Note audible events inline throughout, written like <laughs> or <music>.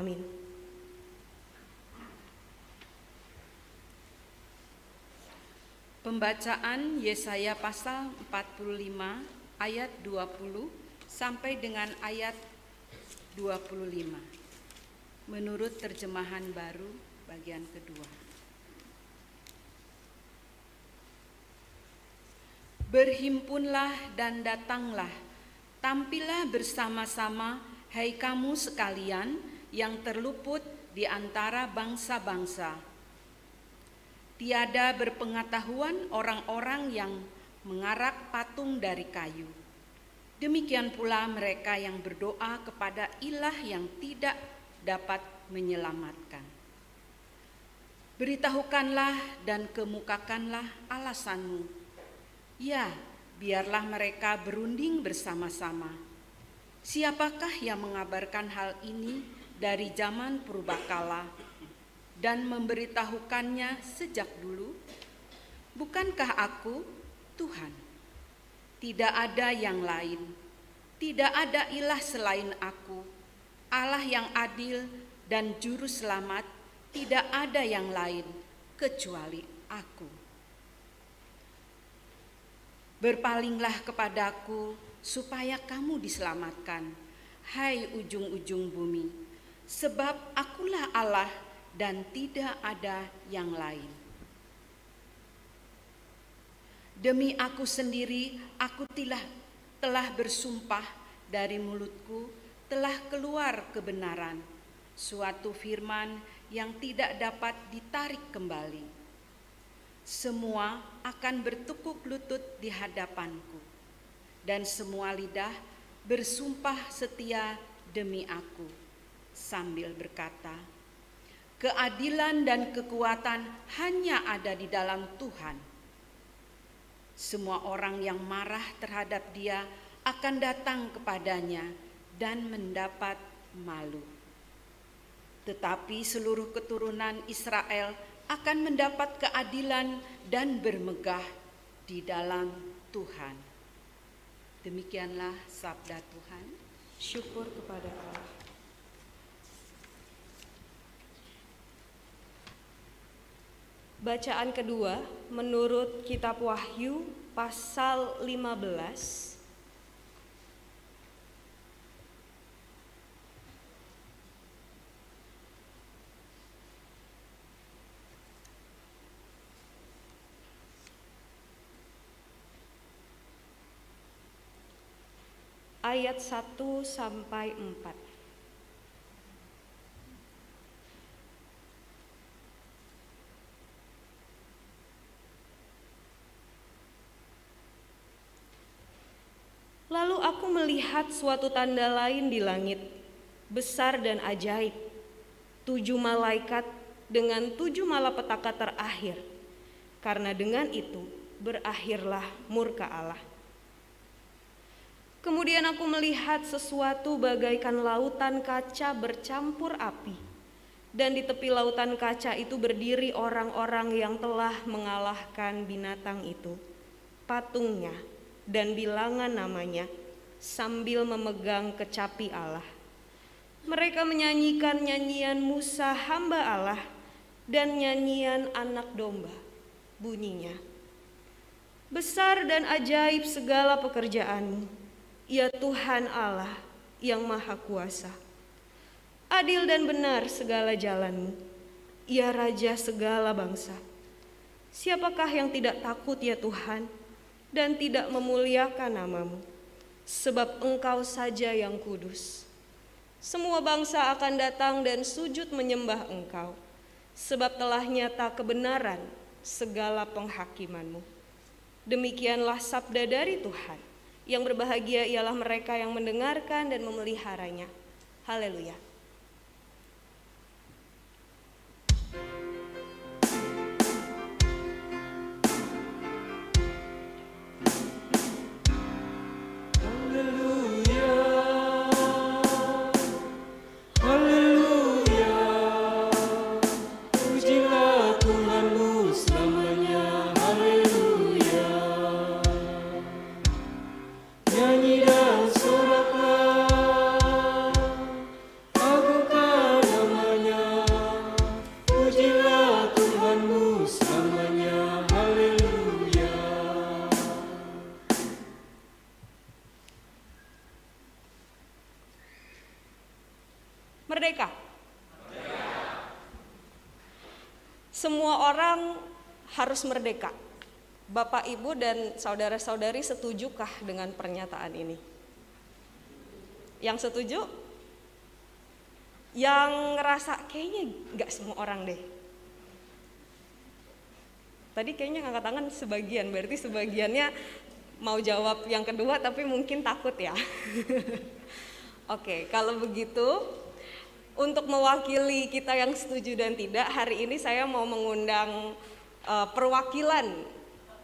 Amin. Pembacaan Yesaya pasal 45 ayat 20 sampai dengan ayat 25. Menurut terjemahan baru bagian kedua. Berhimpunlah dan datanglah, tampillah bersama-sama, hai kamu sekalian yang terluput di antara bangsa-bangsa. Tiada berpengetahuan orang-orang yang mengarak patung dari kayu. Demikian pula mereka yang berdoa kepada ilah yang tidak dapat menyelamatkan. Beritahukanlah dan kemukakanlah alasanmu. Ya, biarlah mereka berunding bersama-sama. Siapakah yang mengabarkan hal ini dari zaman purbakala dan memberitahukannya sejak dulu? Bukankah aku Tuhan? Tidak ada yang lain, tidak ada ilah selain aku, Allah yang adil dan juru selamat, tidak ada yang lain kecuali aku. Berpalinglah kepadaku supaya kamu diselamatkan, hai ujung-ujung bumi, sebab akulah Allah dan tidak ada yang lain. Demi aku sendiri, aku telah, telah bersumpah dari mulutku, telah keluar kebenaran, suatu firman yang tidak dapat ditarik kembali. Semua akan bertukuk lutut di hadapanku, dan semua lidah bersumpah setia demi aku, sambil berkata, "Keadilan dan kekuatan hanya ada di dalam Tuhan." Semua orang yang marah terhadap dia akan datang kepadanya dan mendapat malu. Tetapi seluruh keturunan Israel akan mendapat keadilan dan bermegah di dalam Tuhan. Demikianlah sabda Tuhan. Syukur kepada Allah. Bacaan kedua menurut kitab Wahyu pasal 15 ayat 1 sampai 4. Lalu aku melihat suatu tanda lain di langit, besar dan ajaib. Tujuh malaikat dengan tujuh malapetaka terakhir. Karena dengan itu berakhirlah murka Allah. Kemudian aku melihat sesuatu bagaikan lautan kaca bercampur api. Dan di tepi lautan kaca itu berdiri orang-orang yang telah mengalahkan binatang itu. Patungnya dan bilangan namanya sambil memegang kecapi Allah. Mereka menyanyikan nyanyian Musa hamba Allah dan nyanyian anak domba. Bunyinya, Besar dan ajaib segala pekerjaanmu, ya Tuhan Allah yang maha kuasa. Adil dan benar segala jalanmu, ya Raja segala bangsa. Siapakah yang tidak takut ya Tuhan? dan tidak memuliakan namamu, sebab engkau saja yang kudus. Semua bangsa akan datang dan sujud menyembah engkau, sebab telah nyata kebenaran segala penghakimanmu. Demikianlah sabda dari Tuhan, yang berbahagia ialah mereka yang mendengarkan dan memeliharanya. Haleluya. Merdeka. Semua orang harus merdeka. Bapak, Ibu, dan saudara-saudari setujukah dengan pernyataan ini? Yang setuju? Yang ngerasa kayaknya nggak semua orang deh. Tadi kayaknya angkat tangan sebagian, berarti sebagiannya mau jawab yang kedua tapi mungkin takut ya. <laughs> Oke, kalau begitu untuk mewakili kita yang setuju dan tidak, hari ini saya mau mengundang uh, perwakilan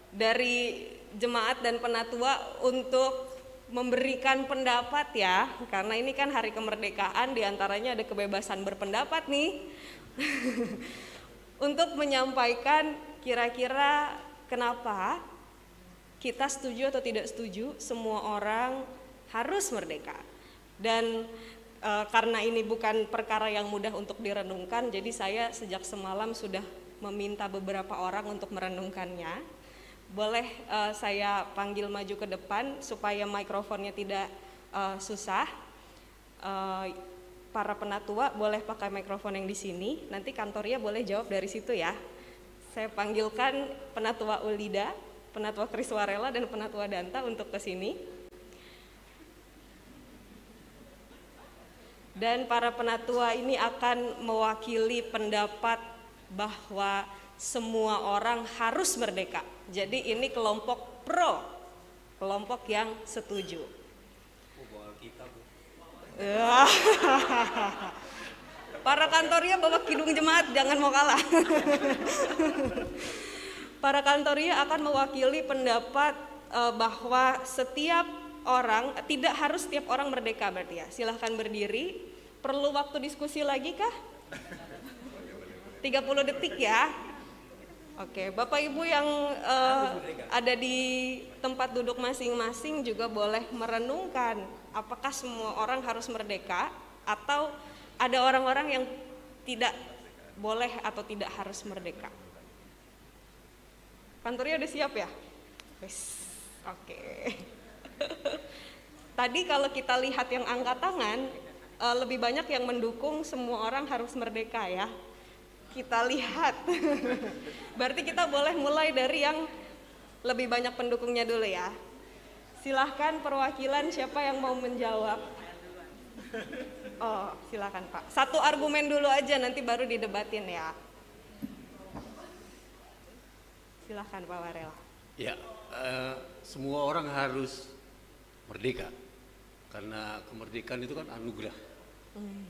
dari jemaat dan penatua untuk memberikan pendapat ya, karena ini kan hari kemerdekaan di antaranya ada kebebasan berpendapat nih, <laughs> untuk menyampaikan kira-kira kenapa kita setuju atau tidak setuju semua orang harus merdeka. Dan e, karena ini bukan perkara yang mudah untuk direnungkan jadi saya sejak semalam sudah meminta beberapa orang untuk merenungkannya. Boleh e, saya panggil maju ke depan supaya mikrofonnya tidak e, susah. E, para penatua boleh pakai mikrofon yang di sini. Nanti kantornya boleh jawab dari situ ya. Saya panggilkan penatua Ulida, penatua Kriswarela dan penatua Danta untuk ke sini. Dan para penatua ini akan mewakili pendapat bahwa semua orang harus merdeka. Jadi ini kelompok pro, kelompok yang setuju. Para kantornya bawa kidung jemaat jangan mau kalah. Para kantornya akan mewakili pendapat uh, bahwa setiap orang tidak harus setiap orang merdeka berarti ya. Silahkan berdiri. Perlu waktu diskusi lagi kah? 30 detik ya. Oke, Bapak Ibu yang uh, ada di tempat duduk masing-masing juga boleh merenungkan apakah semua orang harus merdeka atau ada orang-orang yang tidak boleh atau tidak harus merdeka. Kantornya udah siap ya? Oke. Okay. <laughs> Tadi kalau kita lihat yang angkat tangan, uh, lebih banyak yang mendukung semua orang harus merdeka ya. Kita lihat. <laughs> Berarti kita boleh mulai dari yang lebih banyak pendukungnya dulu ya. Silahkan perwakilan siapa yang mau menjawab. Oh, silakan Pak. Satu argumen dulu aja nanti baru didebatin ya. Silakan Pak Warela. Ya, uh, semua orang harus merdeka karena kemerdekaan itu kan anugerah. Hmm,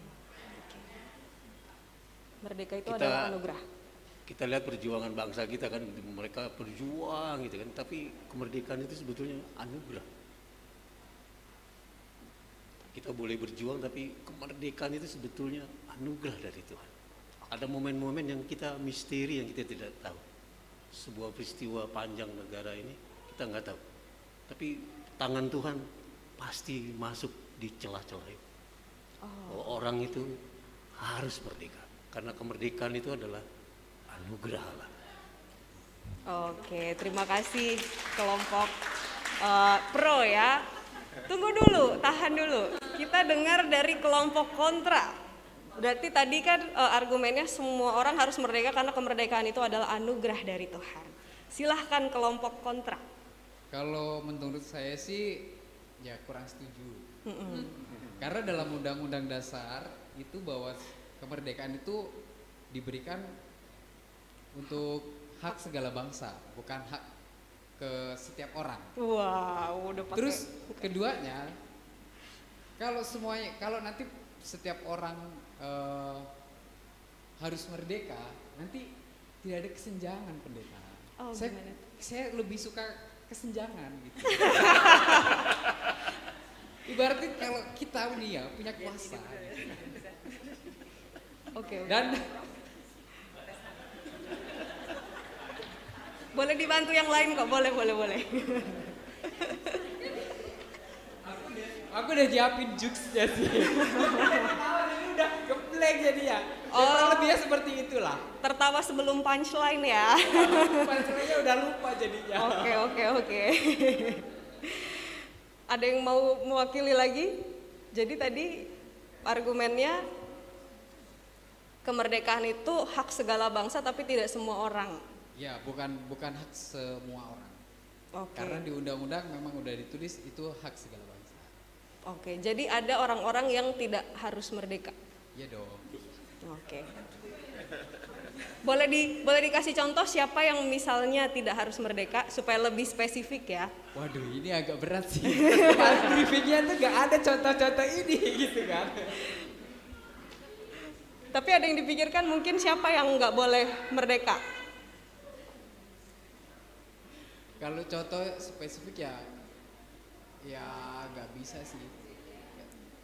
Merdeka itu kita, adalah anugerah. Kita lihat perjuangan bangsa kita kan mereka berjuang gitu kan, tapi kemerdekaan itu sebetulnya anugerah kita boleh berjuang tapi kemerdekaan itu sebetulnya anugerah dari Tuhan. Ada momen-momen yang kita misteri yang kita tidak tahu. Sebuah peristiwa panjang negara ini kita nggak tahu. Tapi tangan Tuhan pasti masuk di celah-celah itu. Oh. Orang itu harus merdeka karena kemerdekaan itu adalah anugerah Allah. Oke, terima kasih kelompok uh, pro ya. Tunggu dulu, tahan dulu kita dengar dari kelompok kontra. Berarti tadi kan uh, argumennya semua orang harus merdeka karena kemerdekaan itu adalah anugerah dari Tuhan. Silahkan kelompok kontra. Kalau menurut saya sih ya kurang setuju. Mm -hmm. <laughs> Karena dalam undang-undang dasar itu bahwa kemerdekaan itu diberikan untuk hak segala bangsa, bukan hak ke setiap orang. Wow, udah pakai. Terus <laughs> keduanya kalau semuanya, kalau nanti setiap orang uh, harus merdeka, nanti tidak ada kesenjangan pendeta. Oh, saya, saya lebih suka kesenjangan gitu. <laughs> Ibaratnya kalau kita nih ya punya kuasa. Gitu. Oke. Okay, okay. Dan boleh dibantu yang lain kok, boleh, boleh, boleh. Aku udah nyiapin ya sih. <laughs> udah geblek jadi ya. Oh, ya, lebihnya seperti itulah. Tertawa sebelum punchline ya. <laughs> punchline-nya udah lupa jadinya. Oke, oke, oke. Ada yang mau mewakili lagi? Jadi tadi argumennya kemerdekaan itu hak segala bangsa tapi tidak semua orang. Ya, bukan bukan hak semua orang. Oke. Karena di undang-undang memang udah ditulis itu hak segala bangsa. Oke, jadi ada orang-orang yang tidak harus merdeka. Iya dong. Oke. Boleh di boleh dikasih contoh siapa yang misalnya tidak harus merdeka supaya lebih spesifik ya? Waduh, ini agak berat sih. Pas briefingnya tuh gak ada contoh-contoh ini gitu kan. Tapi ada yang dipikirkan mungkin siapa yang nggak boleh merdeka? Kalau contoh spesifik ya, ya nggak bisa sih.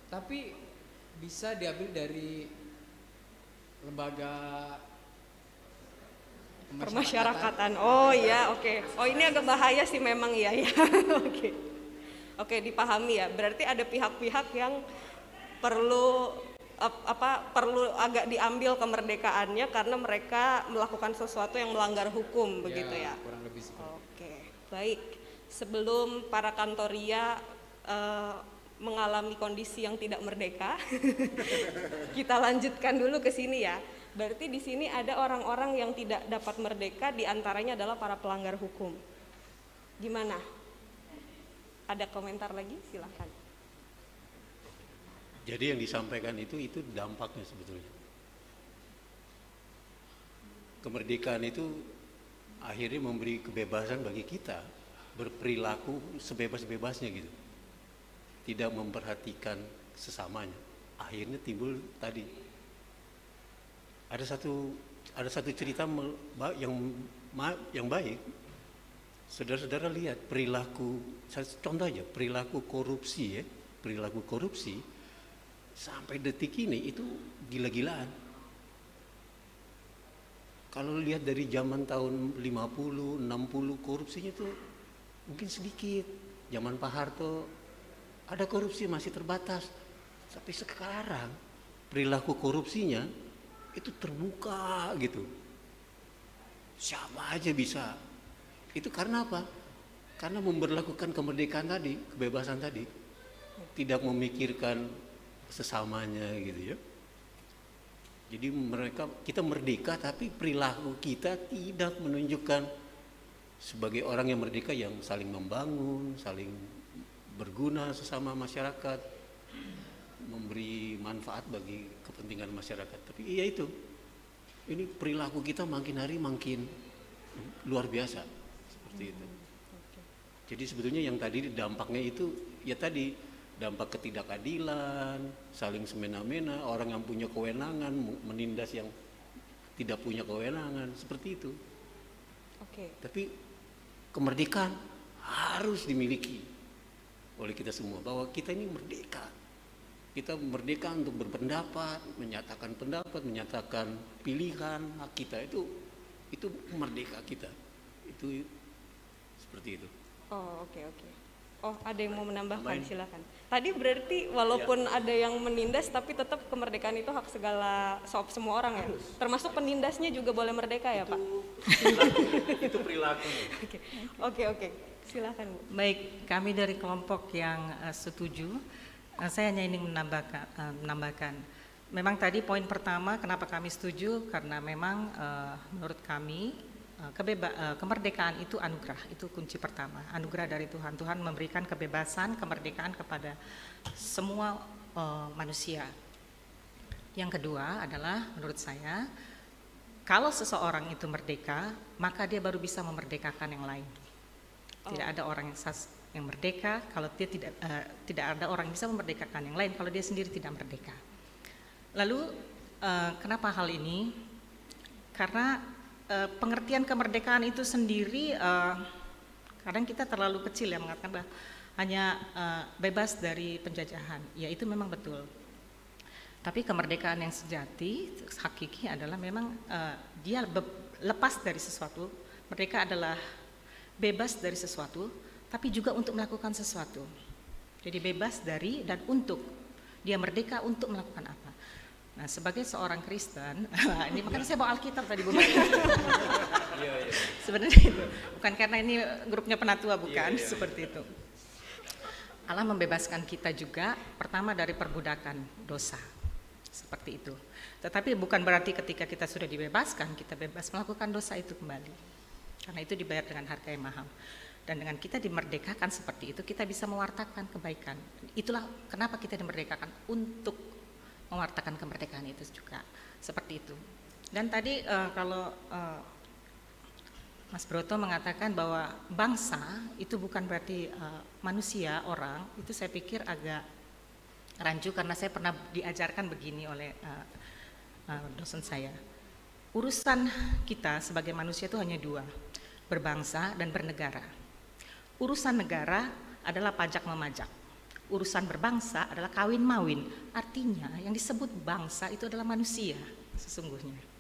Tapi bisa diambil dari lembaga Permasyarakatan. Oh iya, oke. Oh ini agak bahaya sih memang ya ya. <laughs> Oke. Oke, dipahami ya. Berarti ada pihak-pihak yang perlu ap- apa perlu agak diambil kemerdekaannya karena mereka melakukan sesuatu yang melanggar hukum begitu ya. Kurang lebih seperti Oke, baik. Sebelum para kantoria eh, mengalami kondisi yang tidak merdeka, <laughs> kita lanjutkan dulu ke sini ya. Berarti di sini ada orang-orang yang tidak dapat merdeka, di antaranya adalah para pelanggar hukum. Gimana? Ada komentar lagi? Silahkan. Jadi yang disampaikan itu itu dampaknya sebetulnya. Kemerdekaan itu akhirnya memberi kebebasan bagi kita berperilaku sebebas-bebasnya gitu. Tidak memperhatikan sesamanya. Akhirnya timbul tadi ada satu ada satu cerita yang yang baik. Saudara-saudara lihat perilaku contoh aja perilaku korupsi ya, perilaku korupsi sampai detik ini itu gila-gilaan. Kalau lihat dari zaman tahun 50, 60 korupsinya tuh mungkin sedikit. Zaman Pak Harto ada korupsi masih terbatas. Tapi sekarang perilaku korupsinya itu terbuka gitu. Siapa aja bisa. Itu karena apa? Karena memperlakukan kemerdekaan tadi, kebebasan tadi. Tidak memikirkan sesamanya gitu ya. Jadi mereka kita merdeka tapi perilaku kita tidak menunjukkan sebagai orang yang merdeka yang saling membangun, saling berguna sesama masyarakat, memberi manfaat bagi kepentingan masyarakat. Tapi iya itu. Ini perilaku kita makin hari makin luar biasa seperti itu. Jadi sebetulnya yang tadi dampaknya itu ya tadi dampak ketidakadilan, saling semena-mena, orang yang punya kewenangan menindas yang tidak punya kewenangan, seperti itu. Oke. Tapi kemerdekaan harus dimiliki oleh kita semua bahwa kita ini merdeka. Kita merdeka untuk berpendapat, menyatakan pendapat, menyatakan pilihan hak kita itu itu merdeka kita. Itu seperti itu. Oh, oke oke. Oh, ada yang mau menambahkan? Silakan. Tadi berarti walaupun ada yang menindas tapi tetap kemerdekaan itu hak segala sob semua orang ya. Termasuk penindasnya juga boleh merdeka ya, Pak? <laughs> itu perilakunya. <laughs> Oke. Oke, oke. Silakan. Baik, kami dari kelompok yang eh, setuju, eh, saya hanya ingin menambahkan, eh, menambahkan. Memang tadi poin pertama kenapa kami setuju karena memang eh, menurut kami eh, kemerdekaan itu anugerah, itu kunci pertama. Anugerah dari Tuhan. Tuhan memberikan kebebasan, kemerdekaan kepada semua eh, manusia. Yang kedua adalah menurut saya kalau seseorang itu merdeka, maka dia baru bisa memerdekakan yang lain. Tidak ada orang yang merdeka kalau dia tidak eh, tidak ada orang yang bisa memerdekakan yang lain kalau dia sendiri tidak merdeka. Lalu eh, kenapa hal ini? Karena eh, pengertian kemerdekaan itu sendiri eh, kadang kita terlalu kecil ya mengatakan bahwa hanya eh, bebas dari penjajahan. Ya itu memang betul. Tapi kemerdekaan yang sejati, hakiki adalah memang eh, dia lepas dari sesuatu. Merdeka adalah bebas dari sesuatu, tapi juga untuk melakukan sesuatu. Jadi bebas dari dan untuk. Dia merdeka untuk melakukan apa. Nah, sebagai seorang Kristen, <laughs> ini makanya saya bawa Alkitab tadi Bu. Sebenarnya itu bukan karena ini grupnya penatua bukan seperti itu. Allah membebaskan kita juga pertama dari perbudakan dosa. seperti itu. Tetapi bukan berarti ketika kita sudah dibebaskan kita bebas melakukan dosa itu kembali, karena itu dibayar dengan harga yang mahal. Dan dengan kita dimerdekakan seperti itu kita bisa mewartakan kebaikan. Itulah kenapa kita dimerdekakan untuk mewartakan kemerdekaan itu juga seperti itu. Dan tadi uh, kalau uh, Mas Broto mengatakan bahwa bangsa itu bukan berarti uh, manusia orang itu saya pikir agak rancu karena saya pernah diajarkan begini oleh uh, uh, dosen saya urusan kita sebagai manusia itu hanya dua berbangsa dan bernegara urusan negara adalah pajak memajak urusan berbangsa adalah kawin mawin artinya yang disebut bangsa itu adalah manusia sesungguhnya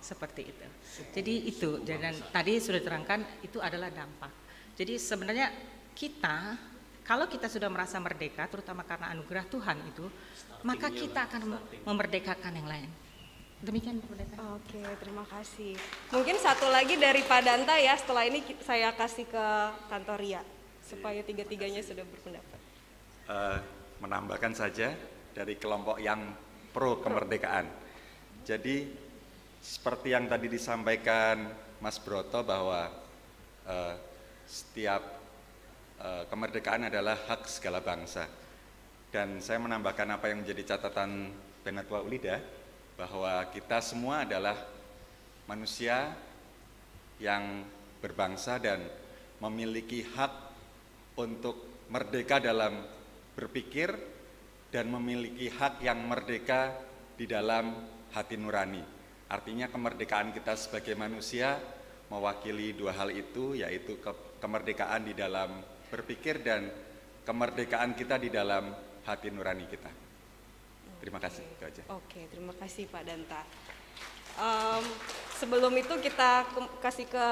seperti itu. Jadi itu dan tadi sudah terangkan itu adalah dampak. Jadi sebenarnya kita kalau kita sudah merasa merdeka terutama karena anugerah Tuhan itu, maka kita akan memerdekakan yang lain. Demikian Pendeta. Oke, terima kasih. Mungkin satu lagi dari Pak Danta ya, setelah ini saya kasih ke Kantoria supaya tiga-tiganya sudah berpendapat. Uh, menambahkan saja dari kelompok yang pro kemerdekaan. Jadi seperti yang tadi disampaikan Mas Broto bahwa uh, setiap uh, kemerdekaan adalah hak segala bangsa. Dan saya menambahkan apa yang menjadi catatan Benatua Ulida bahwa kita semua adalah manusia yang berbangsa dan memiliki hak untuk merdeka dalam berpikir dan memiliki hak yang merdeka di dalam hati nurani. Artinya kemerdekaan kita sebagai manusia mewakili dua hal itu yaitu ke kemerdekaan di dalam berpikir dan kemerdekaan kita di dalam hati nurani kita. Terima kasih. Oke, aja. Oke terima kasih Pak Danta. Um, sebelum itu kita kasih ke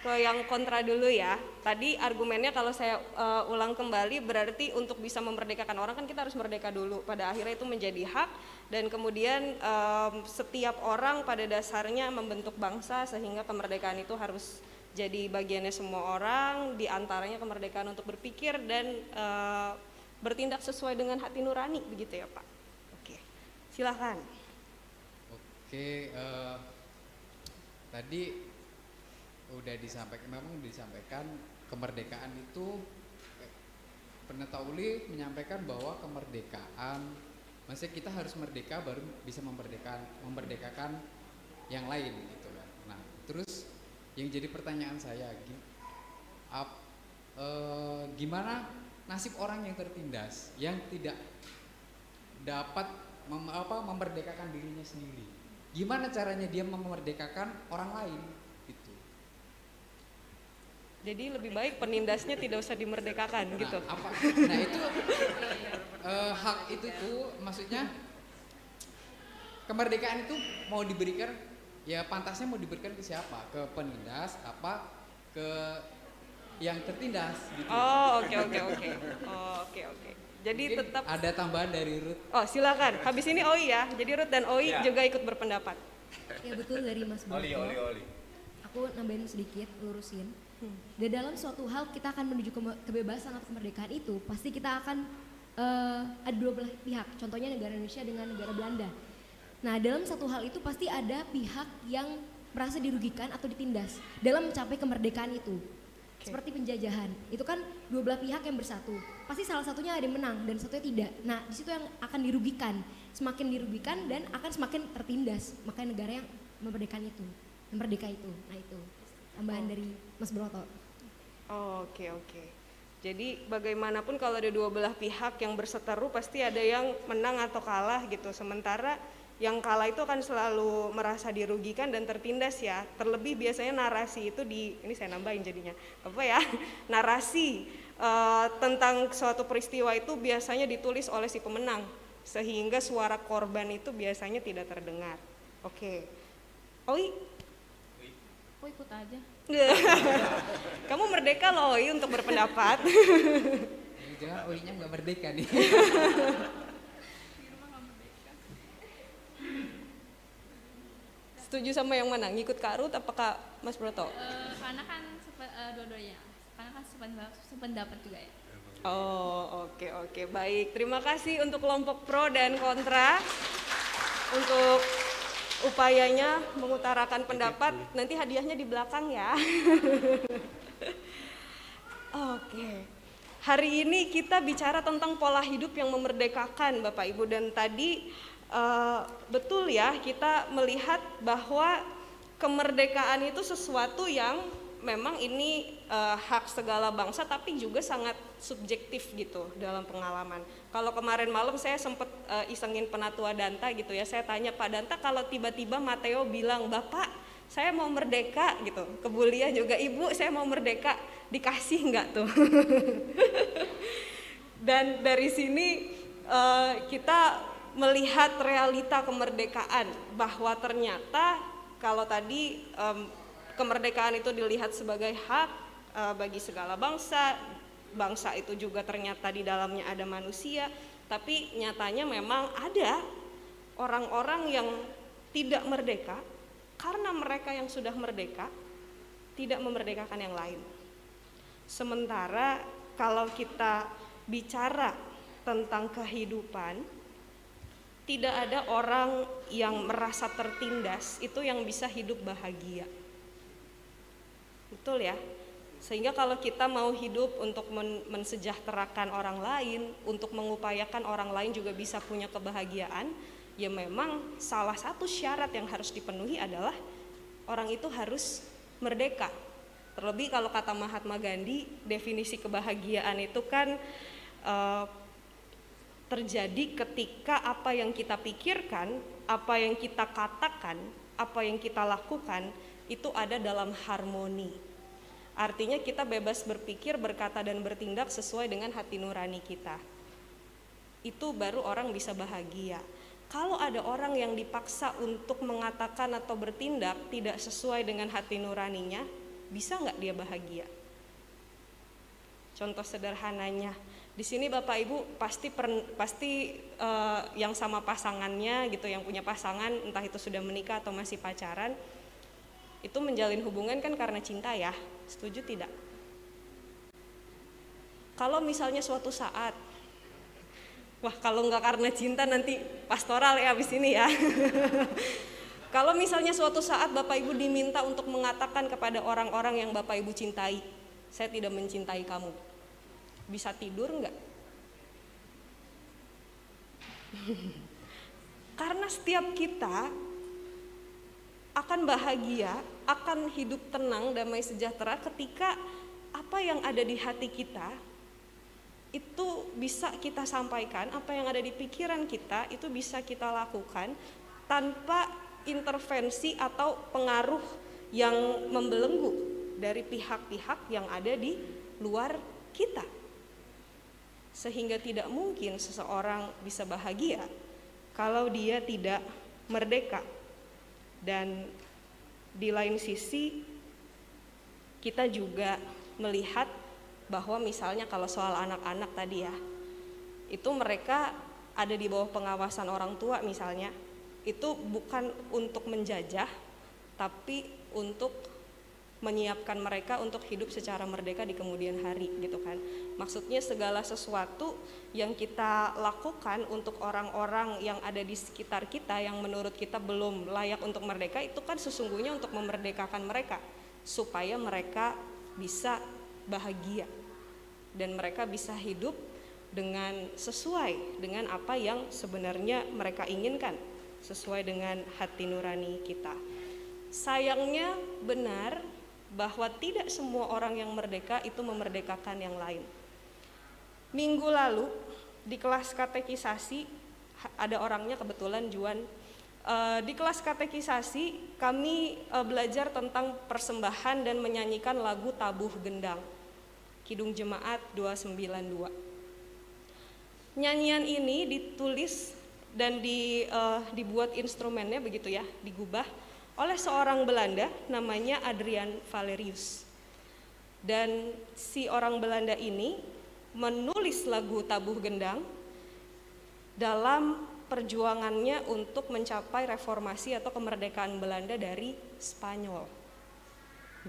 ke yang kontra dulu ya. Tadi argumennya kalau saya uh, ulang kembali berarti untuk bisa memerdekakan orang kan kita harus merdeka dulu. Pada akhirnya itu menjadi hak dan kemudian um, setiap orang pada dasarnya membentuk bangsa sehingga kemerdekaan itu harus jadi bagiannya semua orang, di antaranya kemerdekaan untuk berpikir dan uh, bertindak sesuai dengan hati nurani begitu ya Pak. Silahkan. Oke, uh, tadi udah disampaikan memang disampaikan kemerdekaan itu Pendeta Uli menyampaikan bahwa kemerdekaan maksudnya kita harus merdeka baru bisa memerdekakan memerdekakan yang lain gitu kan. Nah, terus yang jadi pertanyaan saya ap, e, gimana nasib orang yang tertindas yang tidak dapat mem, apa memerdekakan dirinya sendiri. Gimana caranya dia memerdekakan orang lain? Jadi lebih baik penindasnya tidak usah dimerdekakan nah, gitu. Apa? Nah itu uh, hak itu tuh maksudnya kemerdekaan itu mau diberikan ya pantasnya mau diberikan ke siapa? Ke penindas apa? Ke yang tertindas gitu. Oh oke oke oke. Oh oke oke. Jadi Mungkin tetap ada tambahan dari Ruth. Oh silakan. Habis ini Oi ya. Jadi Ruth dan Oi ya. juga ikut berpendapat. Ya betul dari Mas Boto. Oli Oli Oli. Aku nambahin sedikit lurusin dan dalam suatu hal kita akan menuju ke kebebasan atau kemerdekaan itu, pasti kita akan uh, ada dua belah pihak. Contohnya negara Indonesia dengan negara Belanda. Nah, dalam satu hal itu pasti ada pihak yang merasa dirugikan atau ditindas dalam mencapai kemerdekaan itu. Okay. Seperti penjajahan, itu kan dua belah pihak yang bersatu. Pasti salah satunya ada yang menang dan satunya tidak. Nah, di situ yang akan dirugikan, semakin dirugikan dan akan semakin tertindas. Makanya negara yang memerdekakan itu, merdeka itu. Nah, itu tambahan oh. dari Mas Broto. Oh, oke okay, oke. Okay. Jadi bagaimanapun kalau ada dua belah pihak yang berseteru pasti ada yang menang atau kalah gitu. Sementara yang kalah itu akan selalu merasa dirugikan dan tertindas ya. Terlebih biasanya narasi itu di ini saya nambahin jadinya apa ya <laughs> narasi uh, tentang suatu peristiwa itu biasanya ditulis oleh si pemenang sehingga suara korban itu biasanya tidak terdengar. Oke. Okay. Oi. Oh ikut aja. <laughs> Kamu merdeka loh Oi untuk berpendapat. <laughs> Jangan Oinya nggak merdeka nih. Setuju sama yang mana? Ngikut Kak apakah Mas Broto? Uh, karena kan uh, dua-duanya. Karena kan sependapat juga ya. Oh, oke okay, oke. Okay. Baik. Terima kasih untuk kelompok pro dan kontra untuk upayanya mengutarakan pendapat. Nanti hadiahnya di belakang ya. <laughs> oke. Okay. Hari ini kita bicara tentang pola hidup yang memerdekakan Bapak Ibu dan tadi uh, betul ya kita melihat bahwa kemerdekaan itu sesuatu yang memang ini uh, hak segala bangsa tapi juga sangat subjektif gitu dalam pengalaman. Kalau kemarin malam saya sempat uh, isengin penatua Danta gitu ya, saya tanya Pak Danta kalau tiba-tiba Mateo bilang Bapak saya mau merdeka gitu, ke Bulia juga Ibu saya mau merdeka, dikasih nggak tuh? <laughs> Dan dari sini uh, kita melihat realita kemerdekaan bahwa ternyata kalau tadi um, kemerdekaan itu dilihat sebagai hak uh, bagi segala bangsa, bangsa itu juga ternyata di dalamnya ada manusia, tapi nyatanya memang ada orang-orang yang tidak merdeka karena mereka yang sudah merdeka tidak memerdekakan yang lain. Sementara kalau kita bicara tentang kehidupan, tidak ada orang yang merasa tertindas itu yang bisa hidup bahagia. Betul ya? Sehingga kalau kita mau hidup untuk men mensejahterakan orang lain, untuk mengupayakan orang lain juga bisa punya kebahagiaan, ya memang salah satu syarat yang harus dipenuhi adalah orang itu harus merdeka. Terlebih kalau kata Mahatma Gandhi, definisi kebahagiaan itu kan uh, terjadi ketika apa yang kita pikirkan, apa yang kita katakan, apa yang kita lakukan itu ada dalam harmoni. Artinya kita bebas berpikir, berkata dan bertindak sesuai dengan hati nurani kita. Itu baru orang bisa bahagia. Kalau ada orang yang dipaksa untuk mengatakan atau bertindak tidak sesuai dengan hati nuraninya, bisa nggak dia bahagia? Contoh sederhananya, di sini Bapak Ibu pasti per, pasti uh, yang sama pasangannya gitu, yang punya pasangan entah itu sudah menikah atau masih pacaran, itu menjalin hubungan kan karena cinta ya? Setuju tidak? Kalau misalnya suatu saat wah kalau nggak karena cinta nanti pastoral ya abis ini ya. <laughs> Kalau misalnya suatu saat bapak ibu diminta untuk mengatakan kepada orang-orang yang bapak ibu cintai saya tidak mencintai kamu bisa tidur nggak <laughs> karena setiap kita akan bahagia, akan hidup tenang, damai sejahtera ketika apa yang ada di hati kita itu bisa kita sampaikan, apa yang ada di pikiran kita itu bisa kita lakukan tanpa intervensi atau pengaruh yang membelenggu dari pihak-pihak yang ada di luar kita. Sehingga tidak mungkin seseorang bisa bahagia kalau dia tidak merdeka. Dan di lain sisi kita juga melihat bahwa misalnya kalau soal anak-anak tadi ya itu mereka ada di bawah pengawasan orang tua misalnya itu bukan untuk menjajah tapi untuk menyiapkan mereka untuk hidup secara merdeka di kemudian hari gitu kan. Maksudnya segala sesuatu yang kita lakukan untuk orang-orang yang ada di sekitar kita yang menurut kita belum layak untuk merdeka itu kan sesungguhnya untuk memerdekakan mereka supaya mereka bisa bahagia dan mereka bisa hidup dengan sesuai dengan apa yang sebenarnya mereka inginkan sesuai dengan hati nurani kita. Sayangnya benar bahwa tidak semua orang yang merdeka itu memerdekakan yang lain. Minggu lalu di kelas katekisasi ada orangnya kebetulan Juan. Uh, di kelas katekisasi kami uh, belajar tentang persembahan dan menyanyikan lagu tabuh gendang. Kidung Jemaat 292. Nyanyian ini ditulis dan di, uh, dibuat instrumennya begitu ya, digubah oleh seorang Belanda namanya Adrian Valerius. Dan si orang Belanda ini menulis lagu Tabuh Gendang dalam perjuangannya untuk mencapai reformasi atau kemerdekaan Belanda dari Spanyol.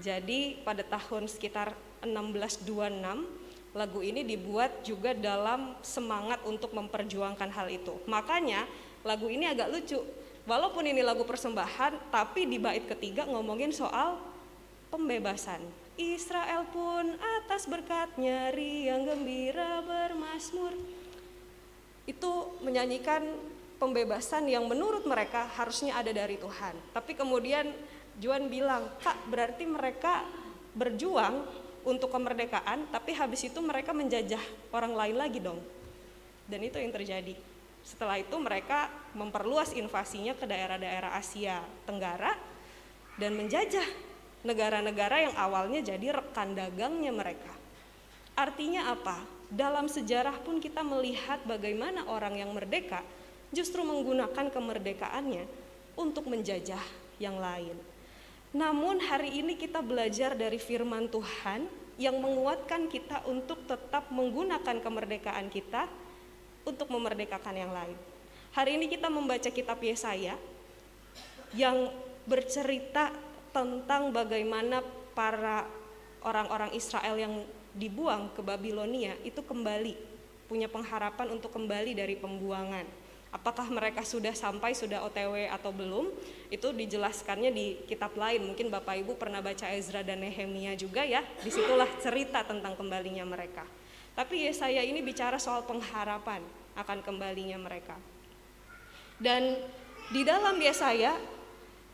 Jadi pada tahun sekitar 1626 lagu ini dibuat juga dalam semangat untuk memperjuangkan hal itu. Makanya lagu ini agak lucu. Walaupun ini lagu persembahan, tapi di bait ketiga ngomongin soal pembebasan. Israel pun atas berkatnya riang gembira bermasmur. Itu menyanyikan pembebasan yang menurut mereka harusnya ada dari Tuhan. Tapi kemudian Juan bilang, Kak berarti mereka berjuang untuk kemerdekaan, tapi habis itu mereka menjajah orang lain lagi dong. Dan itu yang terjadi. Setelah itu mereka memperluas invasinya ke daerah-daerah Asia Tenggara dan menjajah negara-negara yang awalnya jadi rekan dagangnya mereka. Artinya apa? Dalam sejarah pun kita melihat bagaimana orang yang merdeka justru menggunakan kemerdekaannya untuk menjajah yang lain. Namun hari ini kita belajar dari firman Tuhan yang menguatkan kita untuk tetap menggunakan kemerdekaan kita untuk memerdekakan yang lain. Hari ini kita membaca kitab Yesaya yang bercerita tentang bagaimana para orang-orang Israel yang dibuang ke Babilonia itu kembali punya pengharapan untuk kembali dari pembuangan Apakah mereka sudah sampai, sudah OTW atau belum? Itu dijelaskannya di kitab lain. Mungkin Bapak Ibu pernah baca Ezra dan Nehemia juga ya. Di situlah cerita tentang kembalinya mereka. Tapi Yesaya ini bicara soal pengharapan akan kembalinya mereka. Dan di dalam Yesaya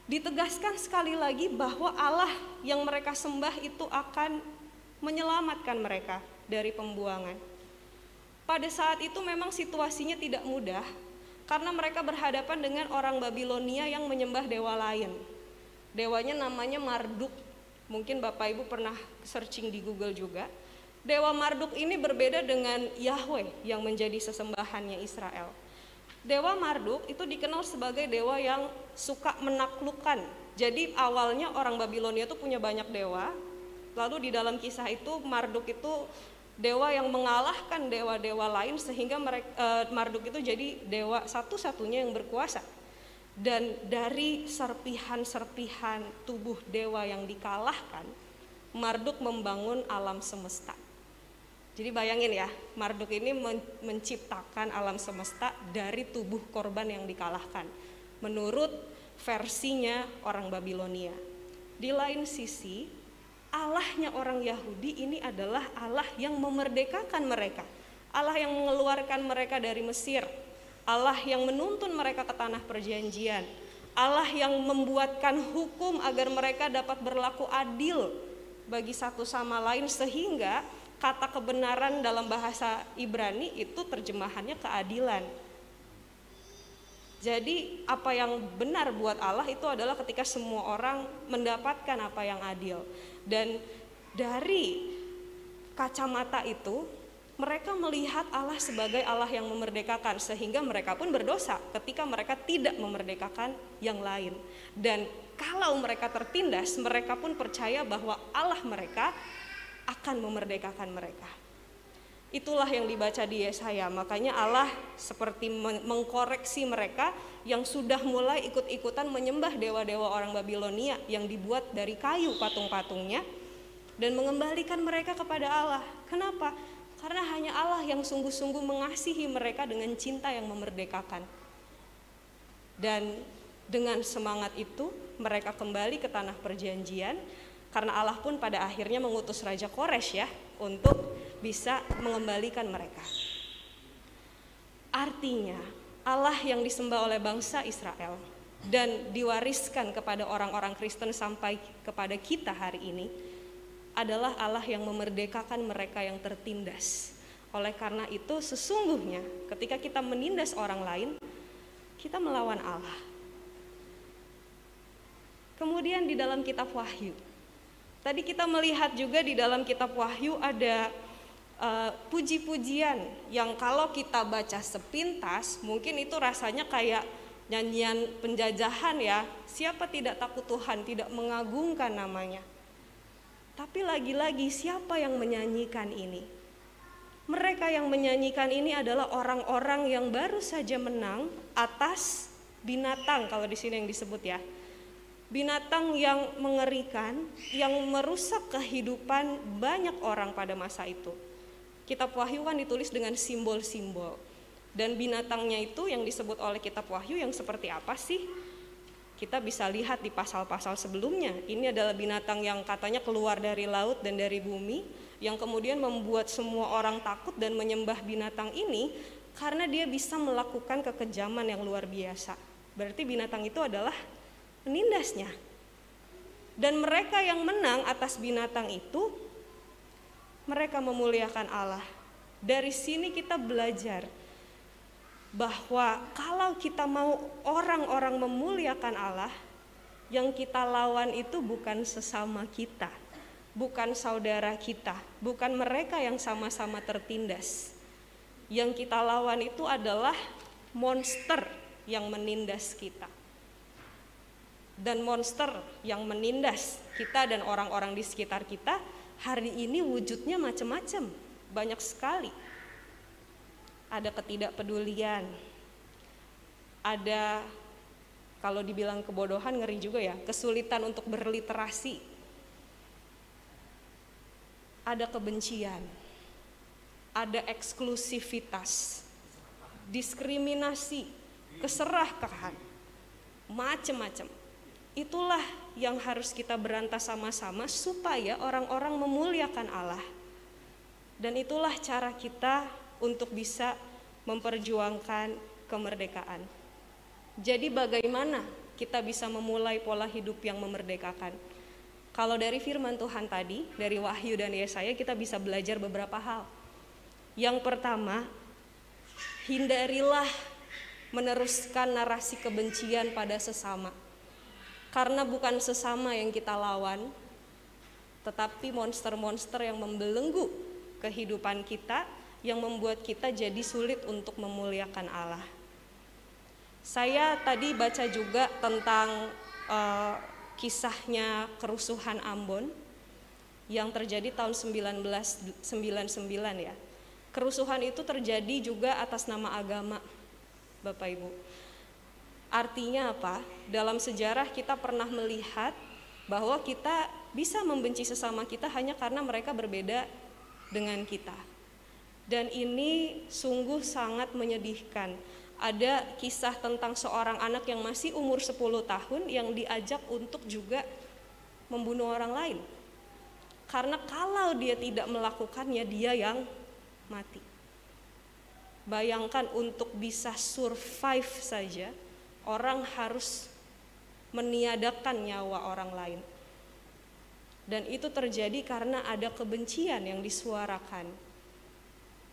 ditegaskan sekali lagi bahwa Allah yang mereka sembah itu akan menyelamatkan mereka dari pembuangan. Pada saat itu memang situasinya tidak mudah, karena mereka berhadapan dengan orang Babilonia yang menyembah dewa lain. Dewanya namanya Marduk. Mungkin Bapak Ibu pernah searching di Google juga. Dewa Marduk ini berbeda dengan Yahweh yang menjadi sesembahannya Israel. Dewa Marduk itu dikenal sebagai dewa yang suka menaklukkan. Jadi awalnya orang Babilonia itu punya banyak dewa. Lalu di dalam kisah itu Marduk itu dewa yang mengalahkan dewa-dewa lain sehingga uh, Marduk itu jadi dewa satu-satunya yang berkuasa. Dan dari serpihan-serpihan tubuh dewa yang dikalahkan, Marduk membangun alam semesta. Jadi bayangin ya, Marduk ini men menciptakan alam semesta dari tubuh korban yang dikalahkan. Menurut versinya orang Babilonia. Di lain sisi, Allahnya orang Yahudi ini adalah Allah yang memerdekakan mereka. Allah yang mengeluarkan mereka dari Mesir. Allah yang menuntun mereka ke tanah perjanjian. Allah yang membuatkan hukum agar mereka dapat berlaku adil bagi satu sama lain sehingga kata kebenaran dalam bahasa Ibrani itu terjemahannya keadilan. Jadi apa yang benar buat Allah itu adalah ketika semua orang mendapatkan apa yang adil. Dan dari kacamata itu mereka melihat Allah sebagai Allah yang memerdekakan sehingga mereka pun berdosa ketika mereka tidak memerdekakan yang lain. Dan kalau mereka tertindas, mereka pun percaya bahwa Allah mereka akan memerdekakan mereka. Itulah yang dibaca di Yesaya. Makanya Allah seperti mengkoreksi mereka yang sudah mulai ikut-ikutan menyembah dewa-dewa orang Babilonia yang dibuat dari kayu patung-patungnya dan mengembalikan mereka kepada Allah. Kenapa? Karena hanya Allah yang sungguh-sungguh mengasihi mereka dengan cinta yang memerdekakan. Dan dengan semangat itu mereka kembali ke tanah perjanjian karena Allah pun pada akhirnya mengutus Raja Kores ya untuk bisa mengembalikan mereka. Artinya Allah yang disembah oleh bangsa Israel dan diwariskan kepada orang-orang Kristen sampai kepada kita hari ini adalah Allah yang memerdekakan mereka yang tertindas. Oleh karena itu sesungguhnya ketika kita menindas orang lain, kita melawan Allah. Kemudian di dalam kitab Wahyu. Tadi kita melihat juga di dalam kitab Wahyu ada uh, puji-pujian yang kalau kita baca sepintas mungkin itu rasanya kayak nyanyian penjajahan ya. Siapa tidak takut Tuhan tidak mengagungkan namanya. Tapi lagi-lagi siapa yang menyanyikan ini? Mereka yang menyanyikan ini adalah orang-orang yang baru saja menang atas binatang kalau di sini yang disebut ya binatang yang mengerikan yang merusak kehidupan banyak orang pada masa itu kitab Wahyu kan ditulis dengan simbol-simbol. Dan binatangnya itu yang disebut oleh kitab Wahyu yang seperti apa sih? Kita bisa lihat di pasal-pasal sebelumnya. Ini adalah binatang yang katanya keluar dari laut dan dari bumi, yang kemudian membuat semua orang takut dan menyembah binatang ini karena dia bisa melakukan kekejaman yang luar biasa. Berarti binatang itu adalah penindasnya. Dan mereka yang menang atas binatang itu, mereka memuliakan Allah. Dari sini kita belajar bahwa kalau kita mau orang-orang memuliakan Allah, yang kita lawan itu bukan sesama kita, bukan saudara kita, bukan mereka yang sama-sama tertindas. Yang kita lawan itu adalah monster yang menindas kita. Dan monster yang menindas kita dan orang-orang di sekitar kita hari ini wujudnya macam-macam, banyak sekali. Ada ketidakpedulian, ada kalau dibilang kebodohan ngeri juga ya, kesulitan untuk berliterasi, ada kebencian, ada eksklusivitas, diskriminasi, keserakahan, macam-macam. Itulah yang harus kita berantas sama-sama supaya orang-orang memuliakan Allah. Dan itulah cara kita untuk bisa memperjuangkan kemerdekaan. Jadi bagaimana kita bisa memulai pola hidup yang memerdekakan? Kalau dari firman Tuhan tadi, dari Wahyu dan Yesaya kita bisa belajar beberapa hal. Yang pertama, hindarilah meneruskan narasi kebencian pada sesama. Karena bukan sesama yang kita lawan, tetapi monster-monster yang membelenggu kehidupan kita yang membuat kita jadi sulit untuk memuliakan Allah. Saya tadi baca juga tentang uh, kisahnya kerusuhan Ambon yang terjadi tahun 1999 ya. Kerusuhan itu terjadi juga atas nama agama, Bapak Ibu. Artinya apa? Dalam sejarah kita pernah melihat bahwa kita bisa membenci sesama kita hanya karena mereka berbeda dengan kita. Dan ini sungguh sangat menyedihkan. Ada kisah tentang seorang anak yang masih umur 10 tahun yang diajak untuk juga membunuh orang lain. Karena kalau dia tidak melakukannya dia yang mati. Bayangkan untuk bisa survive saja orang harus meniadakan nyawa orang lain. Dan itu terjadi karena ada kebencian yang disuarakan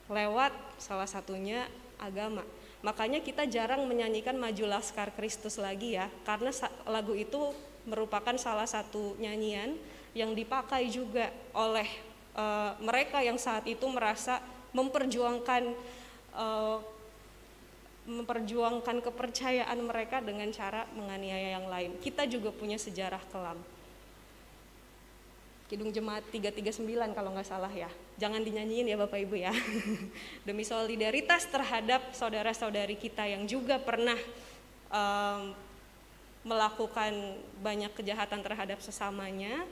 lewat salah satunya agama. Makanya kita jarang menyanyikan Maju Laskar Kristus lagi ya, karena lagu itu merupakan salah satu nyanyian yang dipakai juga oleh uh, mereka yang saat itu merasa memperjuangkan uh, memperjuangkan kepercayaan mereka dengan cara menganiaya yang lain. Kita juga punya sejarah kelam. Kidung Jemaat 339 kalau nggak salah ya. Jangan dinyanyiin ya Bapak Ibu ya. <laughs> Demi solidaritas terhadap saudara-saudari kita yang juga pernah um, melakukan banyak kejahatan terhadap sesamanya.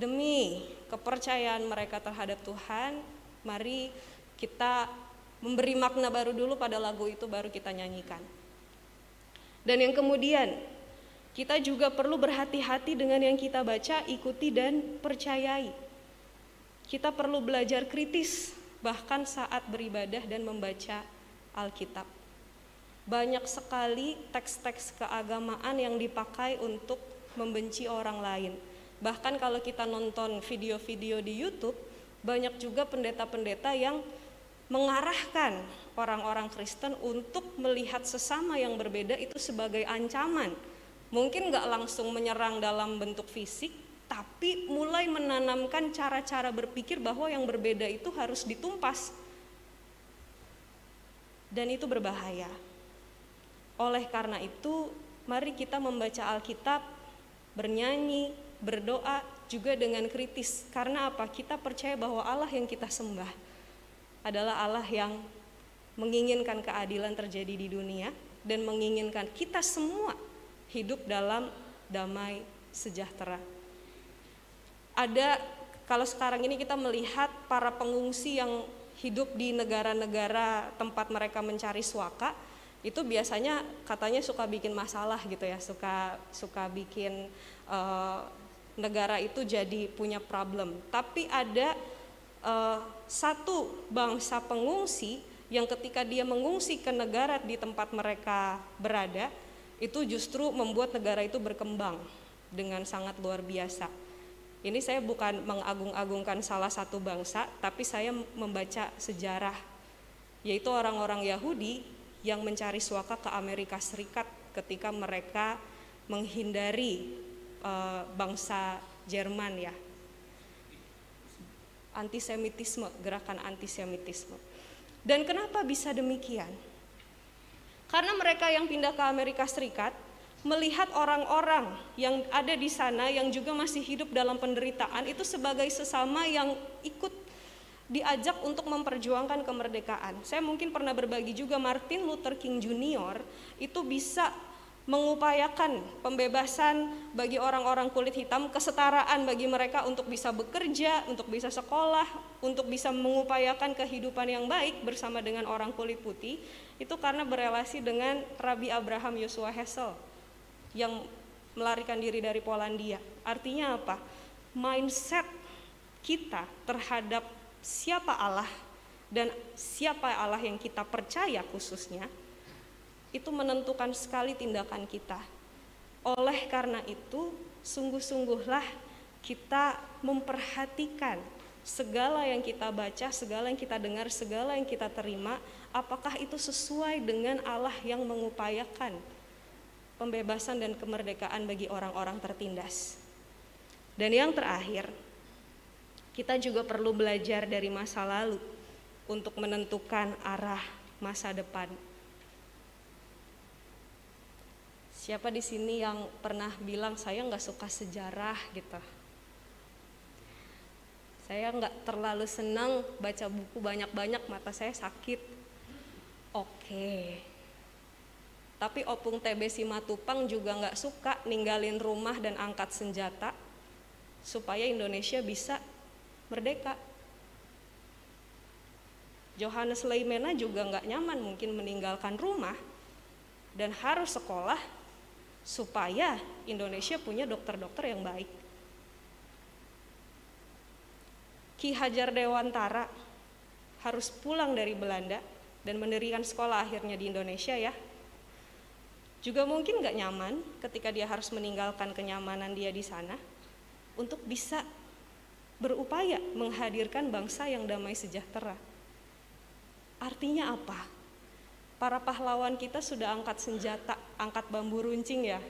Demi kepercayaan mereka terhadap Tuhan, mari kita memberi makna baru dulu pada lagu itu baru kita nyanyikan. Dan yang kemudian kita juga perlu berhati-hati dengan yang kita baca, ikuti dan percayai. Kita perlu belajar kritis bahkan saat beribadah dan membaca Alkitab. Banyak sekali teks-teks keagamaan yang dipakai untuk membenci orang lain. Bahkan kalau kita nonton video-video di YouTube, banyak juga pendeta-pendeta yang mengarahkan orang-orang Kristen untuk melihat sesama yang berbeda itu sebagai ancaman Mungkin nggak langsung menyerang dalam bentuk fisik, tapi mulai menanamkan cara-cara berpikir bahwa yang berbeda itu harus ditumpas. Dan itu berbahaya. Oleh karena itu, mari kita membaca Alkitab, bernyanyi, berdoa juga dengan kritis. Karena apa? Kita percaya bahwa Allah yang kita sembah adalah Allah yang menginginkan keadilan terjadi di dunia dan menginginkan kita semua hidup dalam damai sejahtera. Ada kalau sekarang ini kita melihat para pengungsi yang hidup di negara-negara tempat mereka mencari suaka itu biasanya katanya suka bikin masalah gitu ya suka suka bikin uh, negara itu jadi punya problem tapi ada uh, satu bangsa pengungsi yang ketika dia mengungsi ke negara di tempat mereka berada itu justru membuat negara itu berkembang dengan sangat luar biasa ini saya bukan mengagung-agungkan salah satu bangsa, tapi saya membaca sejarah, yaitu orang-orang Yahudi yang mencari suaka ke Amerika Serikat ketika mereka menghindari e, bangsa Jerman ya. Antisemitisme, gerakan antisemitisme. Dan kenapa bisa demikian? Karena mereka yang pindah ke Amerika Serikat melihat orang-orang yang ada di sana yang juga masih hidup dalam penderitaan itu sebagai sesama yang ikut diajak untuk memperjuangkan kemerdekaan. Saya mungkin pernah berbagi juga Martin Luther King Jr. itu bisa mengupayakan pembebasan bagi orang-orang kulit hitam, kesetaraan bagi mereka untuk bisa bekerja, untuk bisa sekolah, untuk bisa mengupayakan kehidupan yang baik bersama dengan orang kulit putih, itu karena berelasi dengan Rabi Abraham Yosua Hessel yang melarikan diri dari Polandia. Artinya apa? Mindset kita terhadap siapa Allah dan siapa Allah yang kita percaya khususnya itu menentukan sekali tindakan kita. Oleh karena itu, sungguh-sungguhlah kita memperhatikan segala yang kita baca, segala yang kita dengar, segala yang kita terima, apakah itu sesuai dengan Allah yang mengupayakan pembebasan dan kemerdekaan bagi orang-orang tertindas. Dan yang terakhir, kita juga perlu belajar dari masa lalu untuk menentukan arah masa depan. Siapa di sini yang pernah bilang saya nggak suka sejarah gitu? Saya nggak terlalu senang baca buku banyak-banyak, mata saya sakit. Oke, tapi Opung TB Simatupang juga nggak suka ninggalin rumah dan angkat senjata supaya Indonesia bisa merdeka. Johannes Leimena juga nggak nyaman mungkin meninggalkan rumah dan harus sekolah supaya Indonesia punya dokter-dokter yang baik. Ki Hajar Dewantara harus pulang dari Belanda dan mendirikan sekolah akhirnya di Indonesia ya juga mungkin gak nyaman ketika dia harus meninggalkan kenyamanan dia di sana untuk bisa berupaya menghadirkan bangsa yang damai sejahtera. Artinya apa? Para pahlawan kita sudah angkat senjata, angkat bambu runcing ya.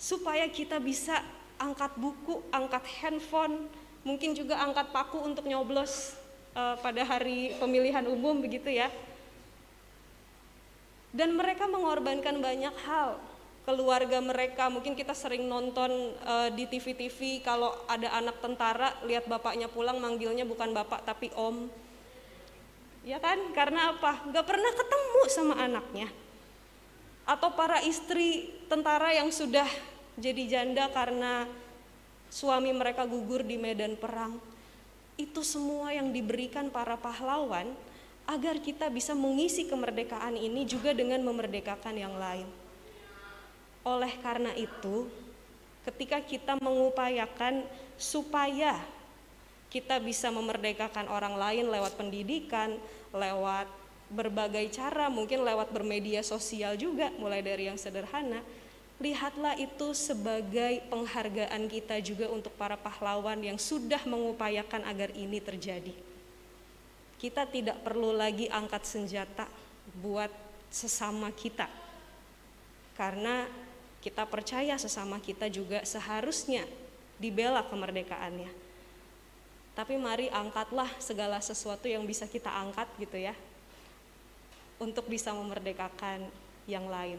Supaya kita bisa angkat buku, angkat handphone, mungkin juga angkat paku untuk nyoblos uh, pada hari pemilihan umum begitu ya. Dan mereka mengorbankan banyak hal. Keluarga mereka mungkin kita sering nonton uh, di TV-TV kalau ada anak tentara lihat bapaknya pulang manggilnya bukan bapak tapi om ya kan? Karena apa? Nggak pernah ketemu sama anaknya. Atau para istri tentara yang sudah jadi janda karena suami mereka gugur di medan perang. Itu semua yang diberikan para pahlawan agar kita bisa mengisi kemerdekaan ini juga dengan memerdekakan yang lain. Oleh karena itu, ketika kita mengupayakan supaya kita bisa memerdekakan orang lain lewat pendidikan, lewat berbagai cara, mungkin lewat bermedia sosial juga, mulai dari yang sederhana. Lihatlah itu sebagai penghargaan kita juga untuk para pahlawan yang sudah mengupayakan agar ini terjadi kita tidak perlu lagi angkat senjata buat sesama kita. Karena kita percaya sesama kita juga seharusnya dibela kemerdekaannya. Tapi mari angkatlah segala sesuatu yang bisa kita angkat gitu ya. Untuk bisa memerdekakan yang lain.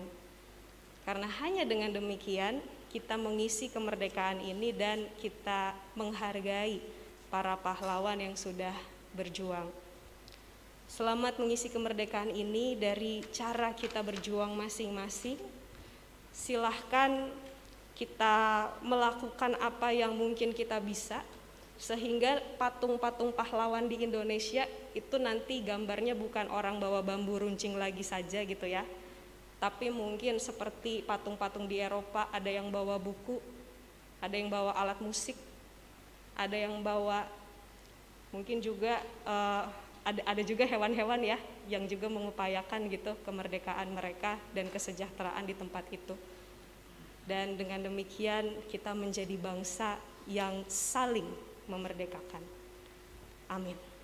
Karena hanya dengan demikian kita mengisi kemerdekaan ini dan kita menghargai para pahlawan yang sudah berjuang. Selamat mengisi kemerdekaan ini dari cara kita berjuang masing-masing. Silahkan kita melakukan apa yang mungkin kita bisa sehingga patung-patung pahlawan di Indonesia itu nanti gambarnya bukan orang bawa bambu runcing lagi saja gitu ya. Tapi mungkin seperti patung-patung di Eropa ada yang bawa buku ada yang bawa alat musik ada yang bawa mungkin juga uh, ada ada juga hewan-hewan ya yang juga mengupayakan gitu kemerdekaan mereka dan kesejahteraan di tempat itu. Dan dengan demikian kita menjadi bangsa yang saling memerdekakan. Amin.